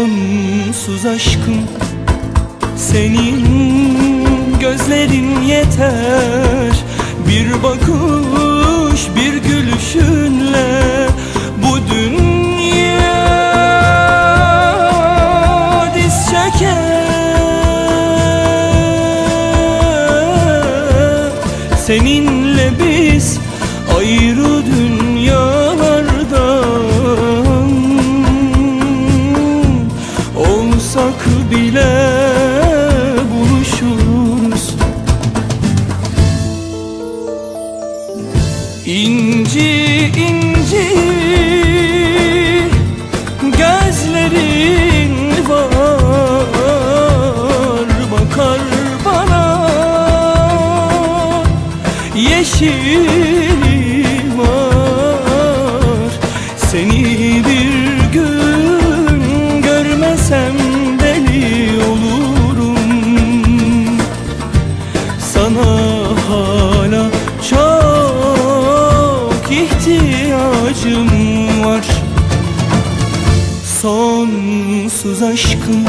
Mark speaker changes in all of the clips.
Speaker 1: Sonsuz aşkım. Senin gözlerin yeter. Bir bakış bir gülüşünle bu dünya diz çeker. Seninle biz ayrı dünyalardan İnci inci Sonsuz aşkım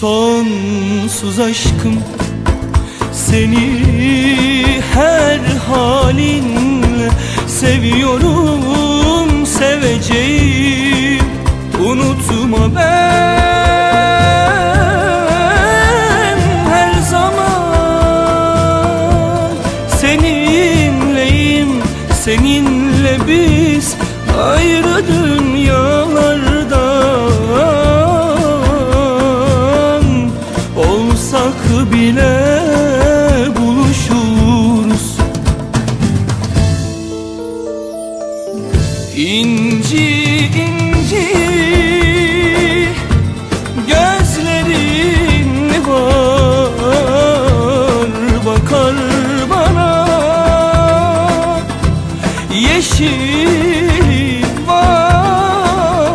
Speaker 1: Sonsuz aşkım Seni her halinle Seviyorum, seveceğim. Unutma ben Her zaman. Seninleyim, seninle biz Ayrı dünyalardan Olsak bile yeşil var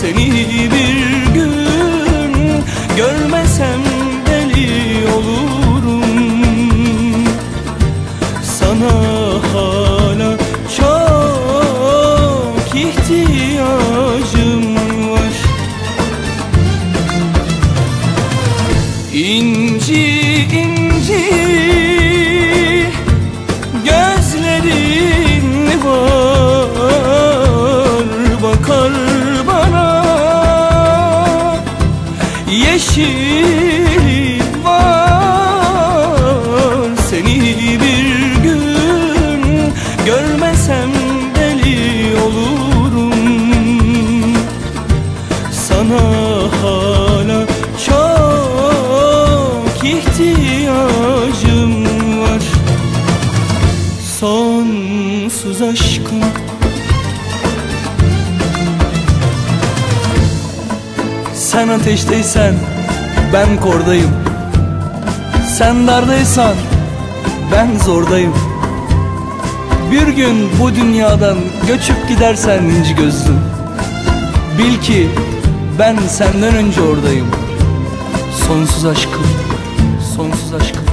Speaker 1: Seni bir gün görmesem deli olurum. Sana hala çok ihtiyacım var. İnci inci Sonsuz aşkım Sen ateşteysen ben kordayım. Sen dardaysan ben zordayım. Bir gün bu dünyadan göçüp gidersen inci gözlüm. Bil ki ben senden önce oradayım. Sonsuz aşkım, sonsuz aşkım